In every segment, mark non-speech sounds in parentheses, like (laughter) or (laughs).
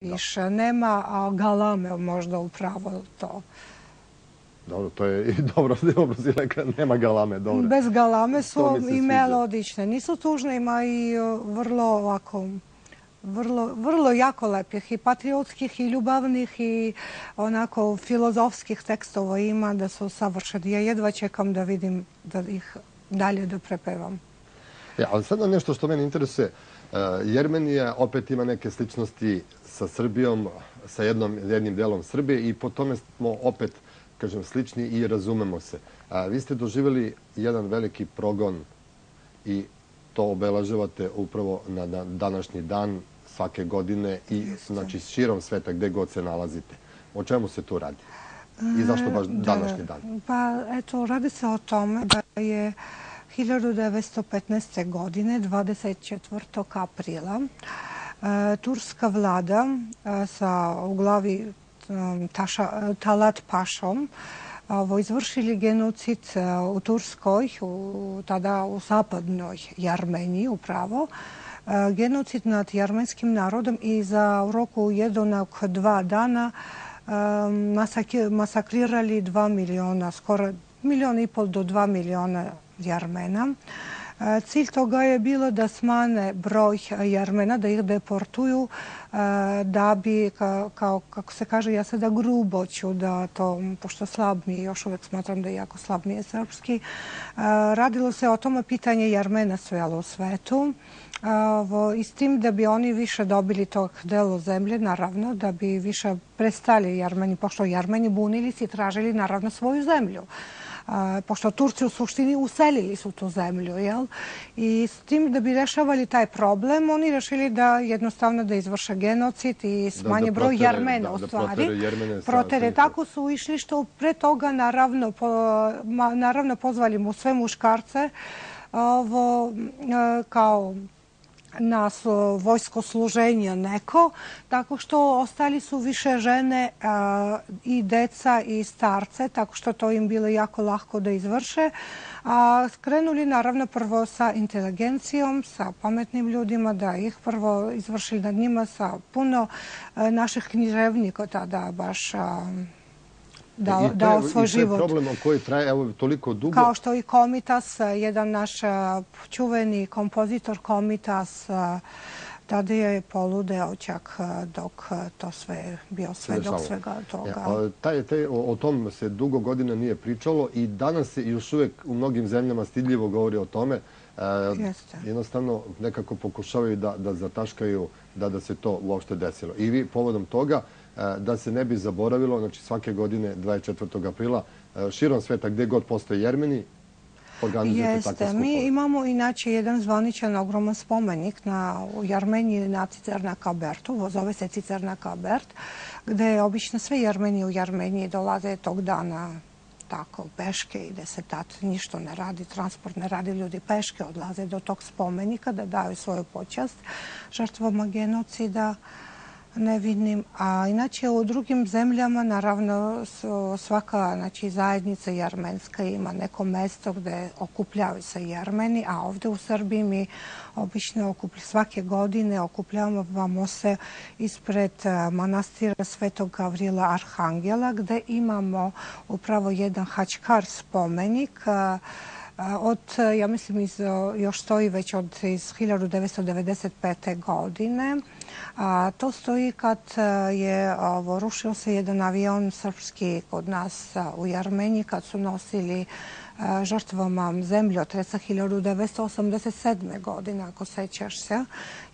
više. Nema galame možda upravo to. Dobro, to je (laughs) dobro, dobro si rekla, nema galame, dobro. Bez galame su i melodične. Nisu tužne, ima i vrlo ovako, vrlo, vrlo jako lepih i patriotskih i ljubavnih i onako filozofskih tekstova ima da su savršeni. Ja jedva čekam da vidim da ih dalje da prepevam. Ja, ali sad nešto što mene interesuje. Jermenija opet ima neke sličnosti sa Srbijom, sa jednom, jednim delom Srbije i po tome smo opet kažem, slični i razumemo se. Vi ste doživjeli jedan veliki progon i to obelažavate upravo na današnji dan svake godine i znači širom sveta gde god se nalazite. O čemu se tu radi? I zašto baš današnji dan? Pa eto, radi se o tome da je 1915. godine, 24. aprila, e, turska vlada e, sa u glavi e, Talat Pašom izvršili genocid u Turskoj, tada u zapadnoj Jarmeniji upravo, genocid nad jarmenskim narodom i za roku jednog dva dana masakrirali dva miliona, skoro milion i pol do dva miliona Jarmena. E, cilj toga je bilo da smane broj Jarmena, da ih deportuju, e, da bi, kao, kako se kaže, ja sada grubo ću da to, pošto slab mi je, još uvek smatram da je jako slab mi je srpski, e, radilo se o tome pitanje Jarmena svelo u svetu. I s tim da bi oni više dobili tog delu zemlje, naravno, da bi više prestali Jarmeni, pošto Jarmeni bunili si i tražili naravno svoju zemlju pošto Turci u suštini uselili su tu zemlju. I s tim da bi rešavali taj problem, oni rešili da jednostavno da izvrše genocid i smanje broj Jarmena u stvari. Protere. Tako su išli što pre toga naravno pozvali mu sve muškarce kao na e, vojsko služenje neko, tako što ostali su više žene e, i deca i starce, tako što to im bilo jako lahko da izvrše. Skrenuli naravno prvo sa inteligencijom, sa pametnim ljudima, da ih prvo izvršili nad njima sa puno e, naših književnika tada baš dao svoj život. I to je problem koji traje toliko dugo. Kao što i Komitas, jedan naš čuveni kompozitor Komitas, tada je poludeo čak dok to sve bio sve dok svega toga. O tom se dugo godina nije pričalo i danas se još uvek u mnogim zemljama stidljivo govori o tome. Jednostavno nekako pokušavaju da zataškaju da se to uopšte desilo. I vi povodom toga da se ne bi zaboravilo, znači svake godine 24. aprila, širom sveta gdje god postoje Jermeni, organizujete takve skupove. Mi imamo inače jedan zvaničan ogroman spomenik u Jermeniji na Cicernaka Bertu, zove se Cicernaka Bert, gde obično sve Jermeni u Jermeniji dolaze tog dana tako peške i da se tad ništo ne radi, transport ne radi, ljudi peške odlaze do tog spomenika da daju svoju počast žrtvama genocida nevidnim. A inače u drugim zemljama, naravno, svaka znači, zajednica jarmenska ima neko mesto gde okupljaju se jermeni, a ovde u Srbiji mi obično svake godine okupljavamo se ispred e, manastira Svetog Gavrila Arhangela, gde imamo upravo jedan hačkar spomenik e, e, od, ja mislim, iz, još stoji već od 1995. godine. To stoji kad e, je je rušio se jedan avion srpski kod nas e, u Jarmeniji kad su nosili žrtvama zemlje od 1987. godine, ako sećaš se.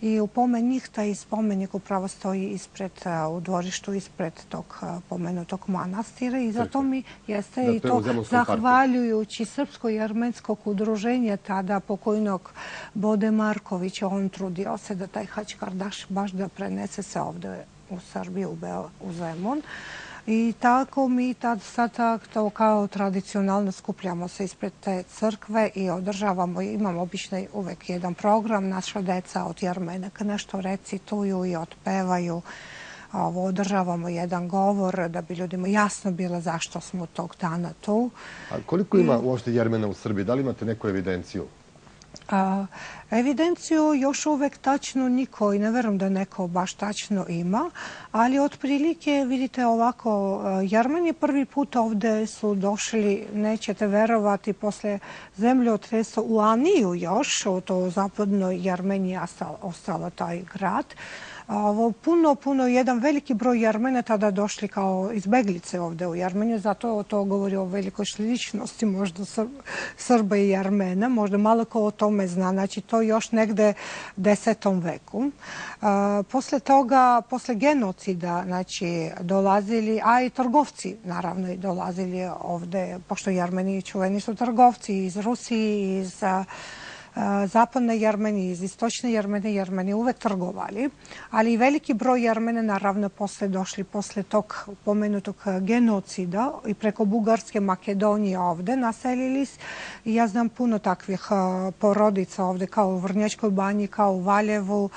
I u pomen njih taj spomenik upravo stoji ispred, u dvorištu ispred tog pomenutog manastira i zato mi jeste i to zahvaljujući Srpsko i Armenskog udruženja tada pokojnog Bode Markovića, on trudio se da taj hačkar baš da prenese se ovde u Srbiju, u Zemun. I tako mi sad to kao tradicionalno skupljamo se ispred te crkve i održavamo, imamo obično uvek jedan program, naša deca od Jarmeneka nešto recituju i otpevaju. Održavamo jedan govor da bi ljudima jasno bilo zašto smo tog dana tu. A koliko ima uopšte Jermena u Srbiji? Da li imate neku evidenciju? Evidenciju još uvek tačno niko i ne verujem da neko baš tačno ima, ali otprilike vidite ovako, Jarmani prvi put ovde su došli, nećete verovati, posle zemlje otresa u Aniju još, u to zapadnoj Jarmeniji ostalo taj grad, ovo, puno, puno, jedan veliki broj Jermene tada došli kao izbeglice ovde u Jermenju, zato to govori o velikoj sličnosti možda Srba i Jermena, možda malo ko o tome zna, znači to još negde desetom veku. Posle toga, posle genocida, znači dolazili, a i trgovci naravno i dolazili ovde, pošto Jarmeni čuveni su trgovci iz Rusije, iz zapadne Jermeni, iz istočne Jermene, Jermeni uvek trgovali, ali i veliki broj Jermene naravno posle došli posle tog pomenutog genocida i preko Bugarske Makedonije ovde naselili. Ja znam puno takvih porodica ovde kao u Vrnjačkoj banji, kao u Valjevu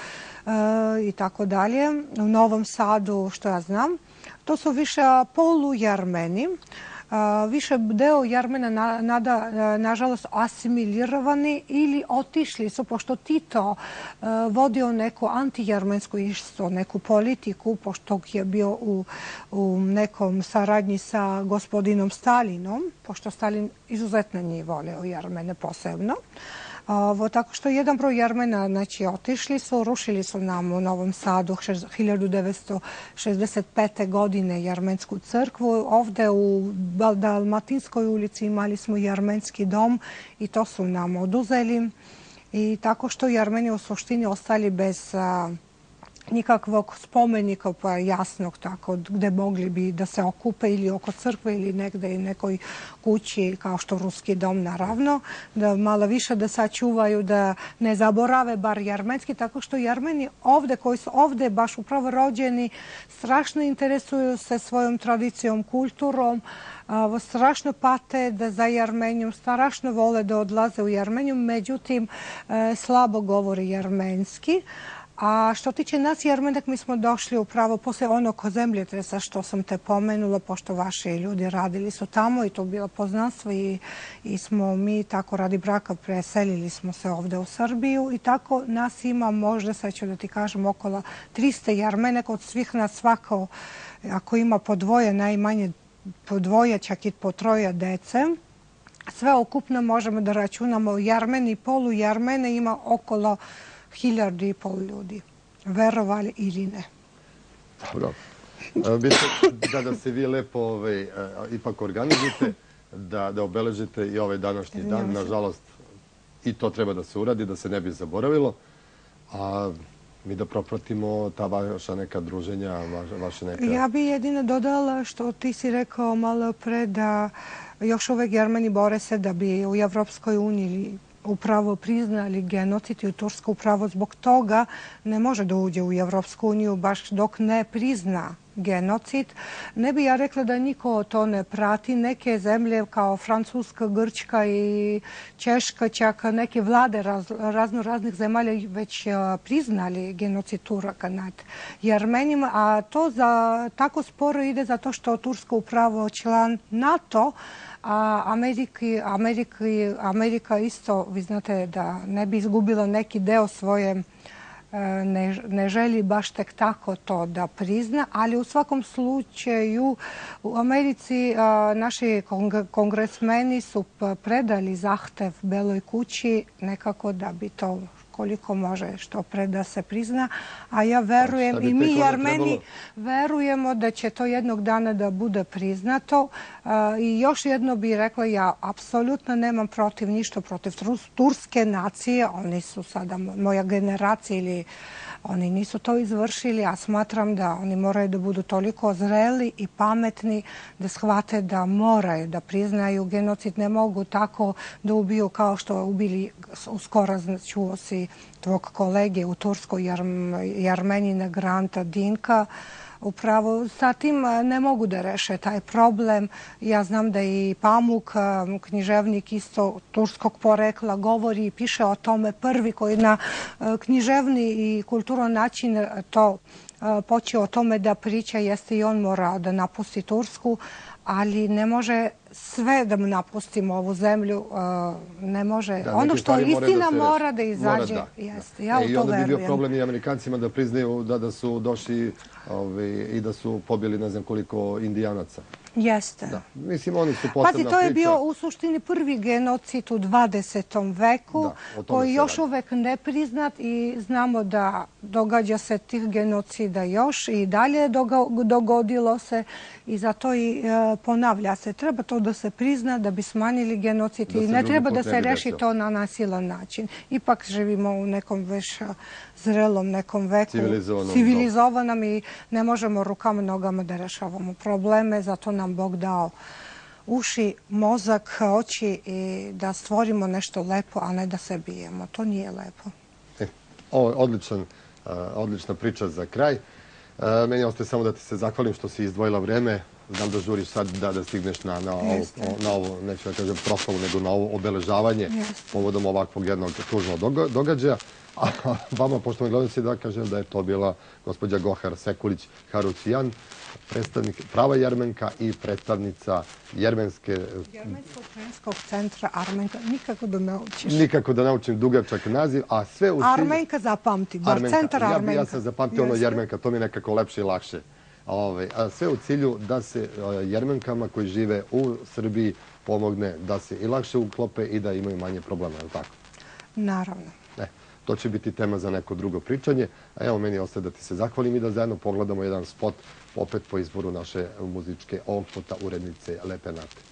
i tako dalje, u Novom Sadu, što ja znam. To su više polu Jermeni, više deo Jarmena nada, e, nažalost, asimilirovani ili otišli su, pošto Tito e, vodio neku antijarmensku isto, neku politiku, pošto je bio u, u nekom saradnji sa gospodinom Stalinom, pošto Stalin izuzetno nije voleo Jarmene posebno. Ovo, tako što jedan broj Jermena znači, otišli su, rušili su nam u Novom Sadu 1965. godine Jermensku crkvu. Ovde u Dalmatinskoj ulici imali smo Jermenski dom i to su nam oduzeli. I tako što Jermeni u suštini ostali bez nikakvog spomenika pa jasnog tako gde mogli bi da se okupe ili oko crkve ili negde i nekoj kući kao što Ruski dom naravno da malo više da sačuvaju da ne zaborave bar jarmenski tako što jarmeni ovde koji su ovde baš upravo rođeni strašno interesuju se svojom tradicijom, kulturom strašno pate da za Jarmenijom, strašno vole da odlaze u Jarmeniju, međutim e, slabo govori jarmenski. A što tiče nas, Jermenak, mi smo došli upravo posle onog zemljetresa što sam te pomenula, pošto vaši ljudi radili su tamo i to bilo poznanstvo i, i smo mi tako radi braka preselili smo se ovde u Srbiju i tako nas ima možda, sad ću da ti kažem, okolo 300 Jermenek od svih nas svako, ako ima po dvoje, najmanje po dvoje, čak i po troje dece, sve okupno možemo da računamo Jermeni, polu Jermene ima okolo hiljadu i pol ljudi. Verovali ili ne. Dobro. Da, da se vi lepo ovaj, ipak organizujete, da, da obeležite i ovaj današnji dan. Nažalost, i to treba da se uradi, da se ne bi zaboravilo. A mi da propratimo ta vaša neka druženja, vaše neka... Ja bi jedino dodala što ti si rekao malo pre da još uvek Jermani bore se da bi u Evropskoj uniji upravo priznali genocid i u Turska upravo zbog toga ne može da uđe u Evropsku uniju baš dok ne prizna genocid. Ne bi ja rekla da niko to ne prati. Neke zemlje kao Francuska, Grčka i Češka, čak neke vlade razno raznih zemalja već e, priznali genocid Turaka nad Jermenima, a to za, tako sporo ide zato što Turska upravo član NATO, a Ameriki, Ameriki, Amerika isto, vi znate da ne bi izgubila neki deo svoje ne, ne želi baš tek tako to da prizna, ali u svakom slučaju u Americi naši kongresmeni su predali zahtev Beloj kući nekako da bi to koliko može što pre da se prizna. A ja verujem i mi Armeni verujemo da će to jednog dana da bude priznato. I još jedno bih rekla, ja apsolutno nemam protiv ništa protiv turske nacije. Oni su sada moja generacija ili Oni nisu to izvršili, a smatram da oni moraju da budu toliko zreli i pametni da shvate da moraju da priznaju genocid. Ne mogu tako da ubiju kao što ubili uskoro čuo si tvog kolege u Turskoj i Armenina Granta Dinka upravo sa tim ne mogu da reše taj problem. Ja znam da i Pamuk, književnik isto turskog porekla, govori i piše o tome prvi koji na književni i kulturan način to počeo o tome da priča jeste i on mora da napusti Tursku, ali ne može sve da napustimo ovu zemlju. Ne može. Ono što istina mora da izađe. Ja e, u to verujem. I onda bi bio problem i Amerikancima da priznaju da su došli i da su pobili ne znam koliko indijanaca. Jeste. Mislim, oni su posebna priča. Pazi, to je bio u suštini prvi genocid u 20. veku, koji još uvek ne priznat i znamo da događa se tih genocida još i dalje dogodilo se i zato i e, ponavlja se. Treba to da se prizna da bi smanjili genocid i ne treba da se reši to na nasilan način. Ipak živimo u nekom već zrelom nekom veku, civilizovanom i ne možemo rukama nogama da rešavamo probleme, zato nam Bog dao uši, mozak, oči i da stvorimo nešto lepo, a ne da se bijemo. To nije lepo. E, ovo je odličan, odlična priča za kraj. Meni ostaje samo da ti se zahvalim što si izdvojila vreme. Znam da žuriš sad da stigneš na ovo, neću da kažem proslavu, nego na ovo obeležavanje povodom ovakvog jednog tužnog događaja. A vama, pošto me gledalci, da kažem da je to bila gospođa Gohar Sekulić Harucijan, predstavnik prava Jermenka i predstavnica Jermenske... Jermenskog centra Armenka. Nikako da naučiš. Nikako da naučim dugačak naziv, a sve u cilju... Armenka zapamti, bar centar Armenka. Ja sam zapamtio ono Jermenka, to mi je nekako lepše i lakše. A sve u cilju da se Jermenkama koji žive u Srbiji pomogne da se i lakše uklope i da imaju manje problema, je li tako? Naravno. To će biti tema za neko drugo pričanje. A evo, meni ostaje da ti se zahvalim i da zajedno pogledamo jedan spot opet po izboru naše muzičke ovog puta urednice Lepe Nate.